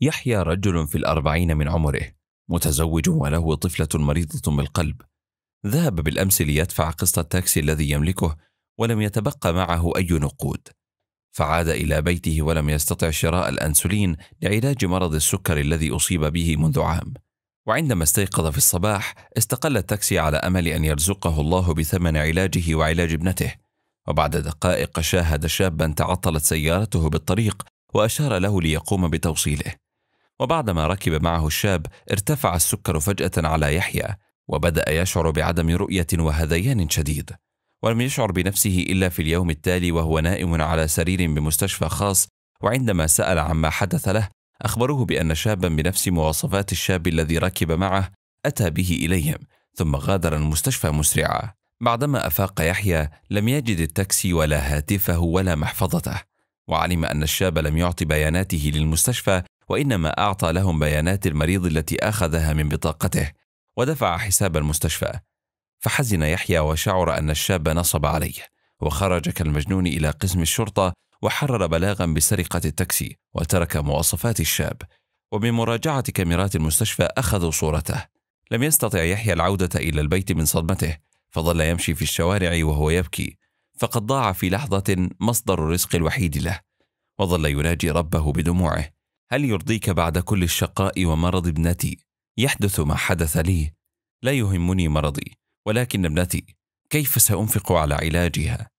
يحيى رجل في الأربعين من عمره متزوج وله طفلة مريضة بالقلب ذهب بالأمس ليدفع قسط التاكسي الذي يملكه ولم يتبقى معه أي نقود. فعاد إلى بيته ولم يستطع شراء الأنسولين لعلاج مرض السكر الذي أصيب به منذ عام. وعندما استيقظ في الصباح استقل التاكسي على أمل أن يرزقه الله بثمن علاجه وعلاج ابنته. وبعد دقائق شاهد شابا تعطلت سيارته بالطريق وأشار له ليقوم بتوصيله. وبعدما ركب معه الشاب ارتفع السكر فجأة على يحيى وبدأ يشعر بعدم رؤية وهذيان شديد. ولم يشعر بنفسه إلا في اليوم التالي وهو نائم على سرير بمستشفى خاص وعندما سأل عما حدث له أخبروه بأن شابا بنفس مواصفات الشاب الذي ركب معه أتى به إليهم ثم غادر المستشفى مسرعا. بعدما أفاق يحيى لم يجد التاكسي ولا هاتفه ولا محفظته وعلم أن الشاب لم يعطي بياناته للمستشفى وإنما أعطى لهم بيانات المريض التي أخذها من بطاقته ودفع حساب المستشفى. فحزن يحيى وشعر أن الشاب نصب عليه وخرج كالمجنون إلى قسم الشرطة وحرر بلاغا بسرقة التاكسي وترك مواصفات الشاب. وبمراجعة كاميرات المستشفى أخذوا صورته. لم يستطع يحيى العودة إلى البيت من صدمته فظل يمشي في الشوارع وهو يبكي. فقد ضاع في لحظة مصدر الرزق الوحيد له وظل يناجي ربه بدموعه. هل يرضيك بعد كل الشقاء ومرض ابنتي؟ يحدث ما حدث لي. لا يهمني مرضي ولكن ابنتي كيف سأنفق على علاجها؟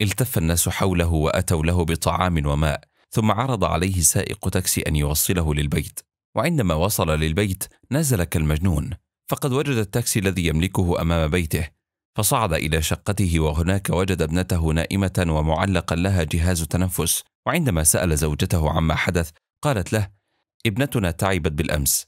التف الناس حوله وأتوا له بطعام وماء ثم عرض عليه سائق تاكسي أن يوصله للبيت. وعندما وصل للبيت نزل كالمجنون فقد وجد التاكسي الذي يملكه أمام بيته. فصعد إلى شقته وهناك وجد ابنته نائمة ومعلقا لها جهاز تنفس. وعندما سأل زوجته عما حدث قالت له ابنتنا تعبت بالأمس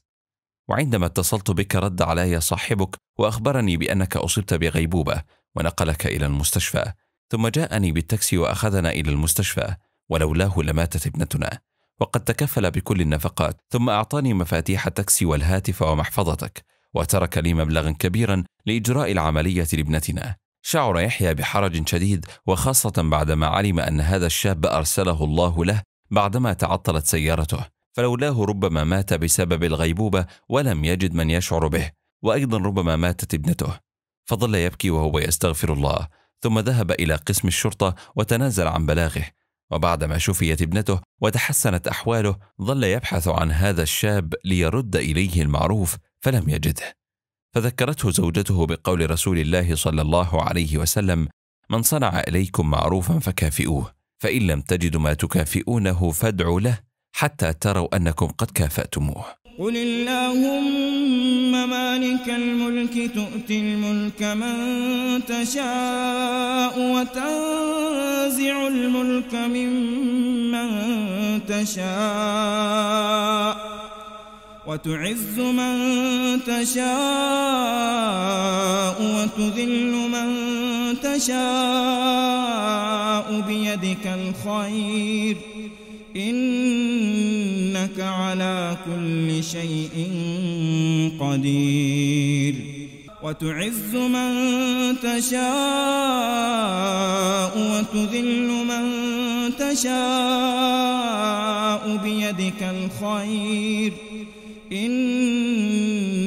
وعندما اتصلت بك رد علي صاحبك وأخبرني بأنك أصبت بغيبوبة ونقلك إلى المستشفى ثم جاءني بالتاكسي وأخذنا إلى المستشفى ولولاه لماتت ابنتنا وقد تكفل بكل النفقات ثم أعطاني مفاتيح التاكسي والهاتف ومحفظتك وترك لي مبلغا كبيرا لإجراء العملية لابنتنا. شعر يحيى بحرج شديد وخاصة بعدما علم أن هذا الشاب أرسله الله له بعدما تعطلت سيارته فلولاه ربما مات بسبب الغيبوبة ولم يجد من يشعر به وأيضا ربما ماتت ابنته. فظل يبكي وهو يستغفر الله ثم ذهب إلى قسم الشرطة وتنازل عن بلاغه. وبعدما شفيت ابنته وتحسنت أحواله ظل يبحث عن هذا الشاب ليرد إليه المعروف فلم يجده. فذكرته زوجته بقول رسول الله صلى الله عليه وسلم من صنع إليكم معروفا فكافئوه. فإن لم تجدوا ما تكافئونه فادعوا له حتى تروا أنكم قد كافأتموه. قل اللهم مالك الملك تؤتي الملك من تشاء وتنزع الملك ممن تشاء وتعز من تشاء وتذل من تشاء بيدك الخير. إنك على كل شيء قدير. وتعز من تشاء وتذل من تشاء بيدك الخير.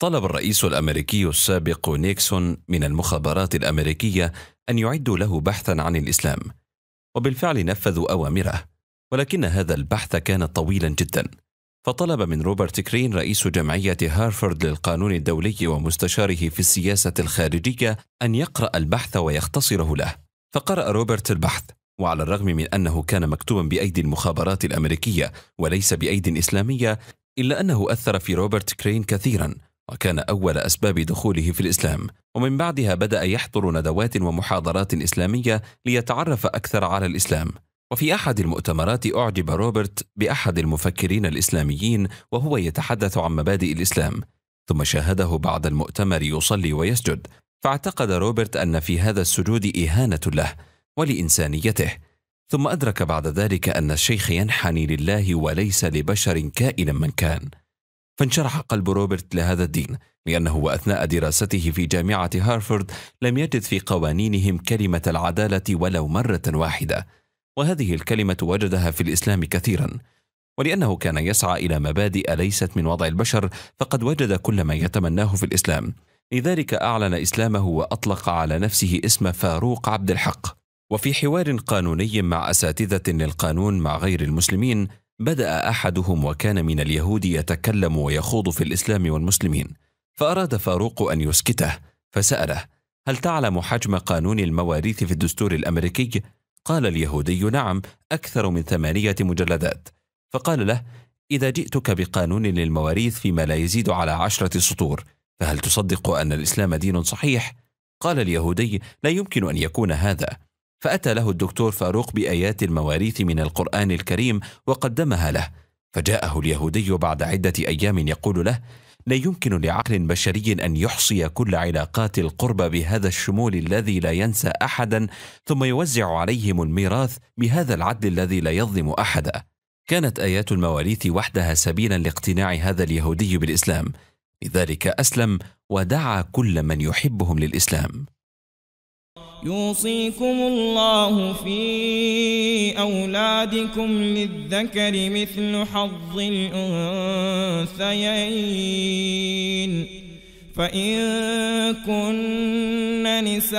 طلب الرئيس الأمريكي السابق نيكسون من المخابرات الأمريكية أن يعدوا له بحثا عن الإسلام وبالفعل نفذوا أوامره ولكن هذا البحث كان طويلا جدا. فطلب من روبرت كرين رئيس جمعية هارفارد للقانون الدولي ومستشاره في السياسة الخارجية أن يقرأ البحث ويختصره له. فقرأ روبرت البحث وعلى الرغم من أنه كان مكتوبا بأيدي المخابرات الأمريكية وليس بأيدي إسلامية إلا أنه أثر في روبرت كرين كثيرا. وكان أول أسباب دخوله في الإسلام. ومن بعدها بدأ يحضر ندوات ومحاضرات إسلامية ليتعرف أكثر على الإسلام. وفي أحد المؤتمرات أعجب روبرت بأحد المفكرين الإسلاميين وهو يتحدث عن مبادئ الإسلام. ثم شاهده بعد المؤتمر يصلي ويسجد. فاعتقد روبرت أن في هذا السجود إهانة له ولإنسانيته. ثم أدرك بعد ذلك أن الشيخ ينحني لله وليس لبشر كائنا من كان. فانشرح قلب روبرت لهذا الدين لأنه وأثناء دراسته في جامعة هارفارد لم يجد في قوانينهم كلمة العدالة ولو مرة واحدة. وهذه الكلمة وجدها في الإسلام كثيرا. ولأنه كان يسعى إلى مبادئ ليست من وضع البشر فقد وجد كل ما يتمناه في الإسلام. لذلك أعلن إسلامه وأطلق على نفسه اسم فاروق عبد الحق. وفي حوار قانوني مع أساتذة للقانون مع غير المسلمين بدأ أحدهم وكان من اليهود يتكلم ويخوض في الإسلام والمسلمين فأراد فاروق أن يسكته فسأله هل تعلم حجم قانون المواريث في الدستور الأمريكي؟ قال اليهودي نعم أكثر من ثمانية مجلدات فقال له إذا جئتك بقانون للمواريث فيما لا يزيد على عشرة سطور فهل تصدق أن الإسلام دين صحيح؟ قال اليهودي لا يمكن أن يكون هذا فأتى له الدكتور فاروق بآيات المواريث من القرآن الكريم وقدمها له فجاءه اليهودي بعد عدة أيام يقول له لا يمكن لعقل بشري أن يحصي كل علاقات القربى بهذا الشمول الذي لا ينسى أحدا ثم يوزع عليهم الميراث بهذا العدل الذي لا يظلم أحدا. كانت آيات المواريث وحدها سبيلا لاقتناع هذا اليهودي بالإسلام لذلك أسلم ودعا كل من يحبهم للإسلام. يوصيكم الله في أولادكم للذكر مثل حظ الأنثيين. فإن كن نساء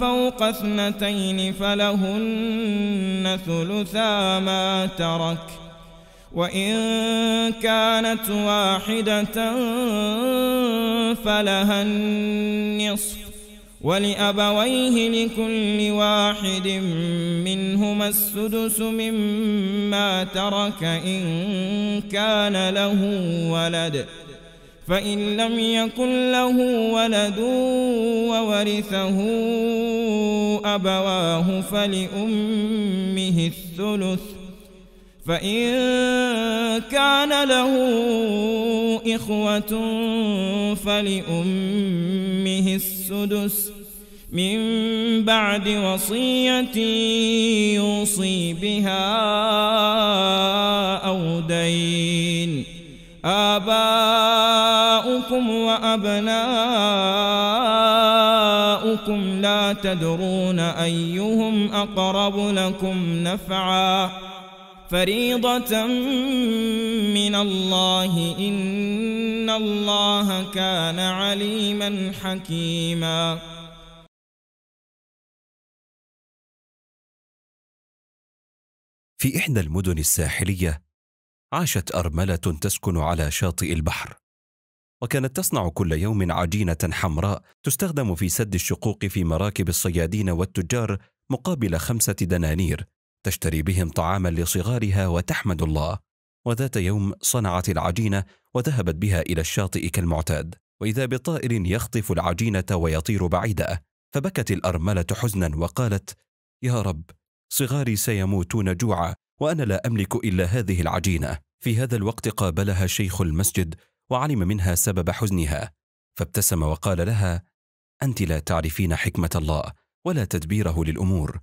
فوق اثنتين فلهن ثلثا ما ترك. وإن كانت واحدة فلها النصف ولأبويه لكل واحد منهما السدس مما ترك إن كان له ولد. فإن لم يكن له ولد وورثه أبواه فلأمه الثلث. فإن كان له إخوة فلأمه السدس من بعد وصية يوصي بها أو دين. آباؤكم وأبناؤكم لا تدرون أيهم أقرب لكم نفعاً. فريضة من الله. إن الله كان عليما حكيما. في إحدى المدن الساحلية عاشت أرملة تسكن على شاطئ البحر وكانت تصنع كل يوم عجينة حمراء تستخدم في سد الشقوق في مراكب الصيادين والتجار مقابل خمسة دنانير. تشتري بهم طعاما لصغارها وتحمد الله. وذات يوم صنعت العجينة وذهبت بها إلى الشاطئ كالمعتاد. وإذا بطائر يخطف العجينة ويطير بعيده فبكت الأرملة حزنا وقالت يا رب صغاري سيموتون جوعا وأنا لا أملك إلا هذه العجينة. في هذا الوقت قابلها شيخ المسجد وعلم منها سبب حزنها. فابتسم وقال لها أنت لا تعرفين حكمة الله ولا تدبيره للأمور.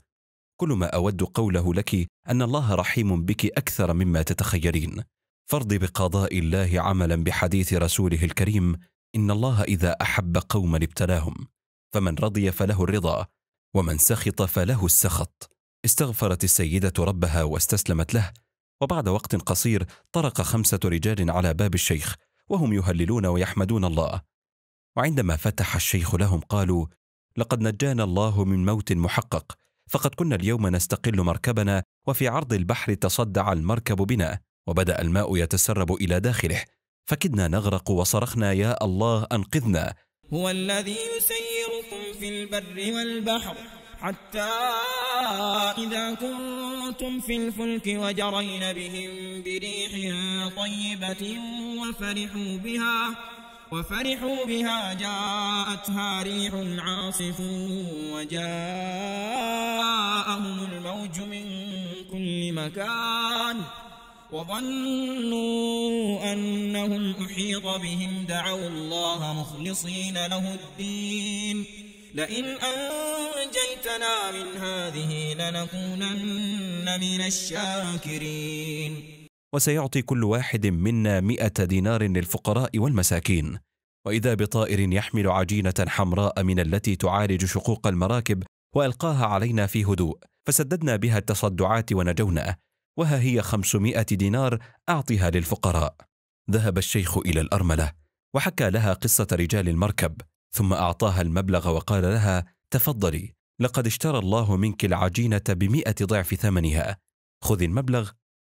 كل ما أود قوله لك أن الله رحيم بك أكثر مما تتخيلين. فارض بقضاء الله عملا بحديث رسوله الكريم إن الله إذا أحب قوما ابتلاهم فمن رضي فله الرضا ومن سخط فله السخط. استغفرت السيدة ربها واستسلمت له وبعد وقت قصير طرق خمسة رجال على باب الشيخ وهم يهللون ويحمدون الله. وعندما فتح الشيخ لهم قالوا لقد نجانا الله من موت محقق فقد كنا اليوم نستقل مركبنا وفي عرض البحر تصدع المركب بنا وبدأ الماء يتسرب إلى داخله فكدنا نغرق وصرخنا يا الله أنقذنا. هو الذي يسيركم في البر والبحر حتى إذا كنتم في الفلك وجرين بهم بريح طيبة وفرحوا بها. وفرحوا بها جاءتها ريح عاصف وجاءهم الموج من كل مكان وظنوا أنهم أحيط بهم دعوا الله مخلصين له الدين. لئن أنجيتنا من هذه لنكونن من الشاكرين. وسيعطي كل واحد منا مئة دينار للفقراء والمساكين. وإذا بطائر يحمل عجينة حمراء من التي تعالج شقوق المراكب وألقاها علينا في هدوء فسددنا بها التصدعات ونجونا. وها هي خمسمائة دينار أعطها للفقراء. ذهب الشيخ إلى الأرملة وحكى لها قصة رجال المركب ثم أعطاها المبلغ وقال لها تفضلي لقد اشترى الله منك العجينة بمئة ضعف ثمنها. خذي المبلغ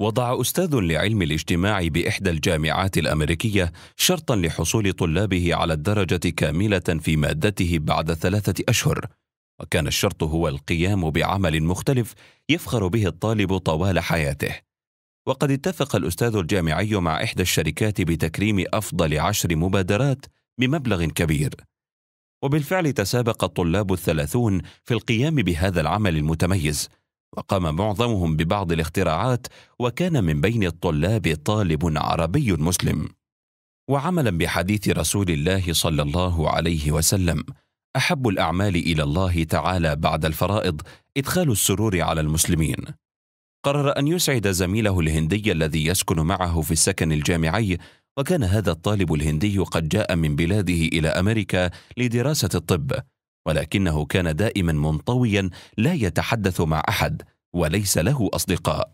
وضع أستاذ لعلم الاجتماع بإحدى الجامعات الأمريكية شرطا لحصول طلابه على الدرجة كاملة في مادته بعد ثلاثة أشهر. وكان الشرط هو القيام بعمل مختلف يفخر به الطالب طوال حياته. وقد اتفق الأستاذ الجامعي مع إحدى الشركات بتكريم أفضل عشر مبادرات بمبلغ كبير. وبالفعل تسابق الطلاب الثلاثون في القيام بهذا العمل المتميز. وقام معظمهم ببعض الاختراعات وكان من بين الطلاب طالب عربي مسلم. وعملا بحديث رسول الله صلى الله عليه وسلم أحب الأعمال إلى الله تعالى بعد الفرائض إدخال السرور على المسلمين. قرر أن يسعد زميله الهندي الذي يسكن معه في السكن الجامعي وكان هذا الطالب الهندي قد جاء من بلاده إلى أمريكا لدراسة الطب. ولكنه كان دائما منطويا لا يتحدث مع أحد وليس له أصدقاء.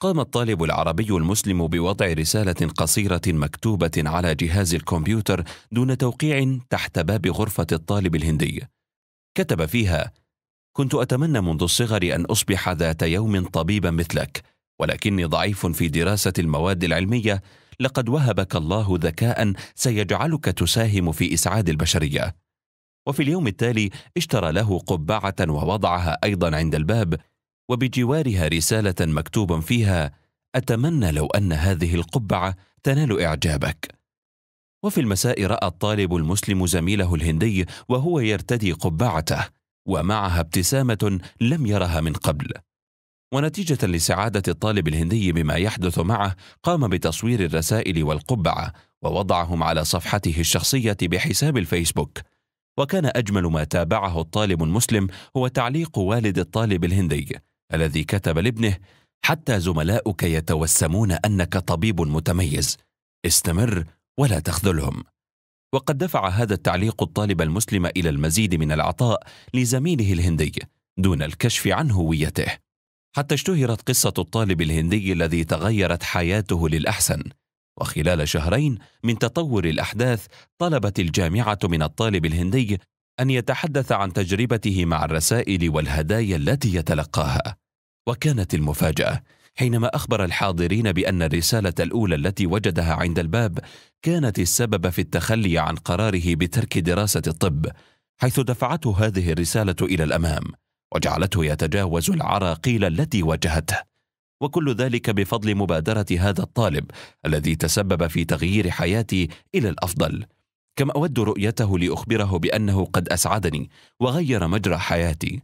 قام الطالب العربي المسلم بوضع رسالة قصيرة مكتوبة على جهاز الكمبيوتر دون توقيع تحت باب غرفة الطالب الهندي. كتب فيها كنت أتمنى منذ الصغر أن أصبح ذات يوم طبيبا مثلك ولكني ضعيف في دراسة المواد العلمية لقد وهبك الله ذكاء سيجعلك تساهم في إسعاد البشرية. وفي اليوم التالي اشترى له قبعة ووضعها أيضا عند الباب وبجوارها رسالة مكتوب فيها أتمنى لو أن هذه القبعة تنال إعجابك. وفي المساء رأى الطالب المسلم زميله الهندي وهو يرتدي قبعته ومعها ابتسامة لم يرها من قبل. ونتيجة لسعادة الطالب الهندي بما يحدث معه قام بتصوير الرسائل والقبعة ووضعهم على صفحته الشخصية بحساب الفيسبوك. وكان أجمل ما تابعه الطالب المسلم هو تعليق والد الطالب الهندي الذي كتب لابنه حتى زملاؤك يتوسمون أنك طبيب متميز. استمر ولا تخذلهم. وقد دفع هذا التعليق الطالب المسلم إلى المزيد من العطاء لزميله الهندي دون الكشف عن هويته حتى اشتهرت قصة الطالب الهندي الذي تغيرت حياته للأحسن. وخلال شهرين من تطور الأحداث طلبت الجامعة من الطالب الهندي أن يتحدث عن تجربته مع الرسائل والهدايا التي يتلقاها. وكانت المفاجأة حينما أخبر الحاضرين بأن الرسالة الأولى التي وجدها عند الباب كانت السبب في التخلي عن قراره بترك دراسة الطب حيث دفعته هذه الرسالة إلى الأمام وجعلته يتجاوز العراقيل التي واجهته. وكل ذلك بفضل مبادرة هذا الطالب الذي تسبب في تغيير حياتي إلى الأفضل. كما أود رؤيته لأخبره بأنه قد أسعدني وغير مجرى حياتي.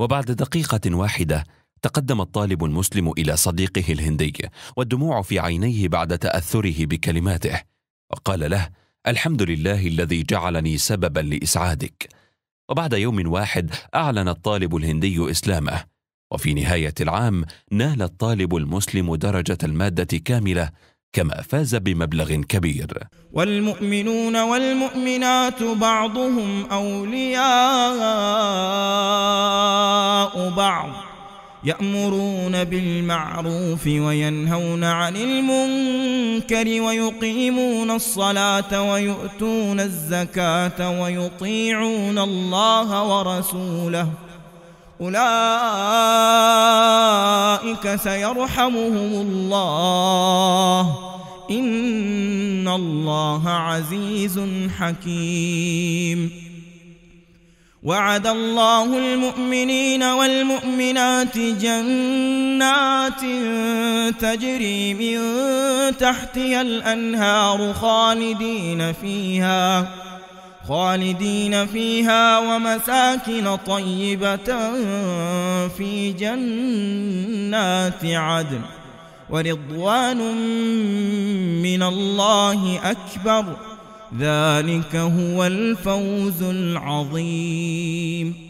وبعد دقيقة واحدة تقدم الطالب المسلم إلى صديقه الهندي والدموع في عينيه بعد تأثره بكلماته. وقال له الحمد لله الذي جعلني سببا لإسعادك. وبعد يوم واحد أعلن الطالب الهندي إسلامه. وفي نهاية العام نال الطالب المسلم درجة المادة كاملة كما فاز بمبلغ كبير. والمؤمنون والمؤمنات بعضهم أولياء بعض يأمرون بالمعروف وينهون عن المنكر ويقيمون الصلاة ويؤتون الزكاة ويطيعون الله ورسوله. أولئك سيرحمهم الله. إن الله عزيز حكيم. وعد الله المؤمنين والمؤمنات جنات تجري من تحتها الأنهار خالدين فيها. خالدين فيها ومساكن طيبة في جنات عدن ورضوان من الله أكبر. ذلك هو الفوز العظيم.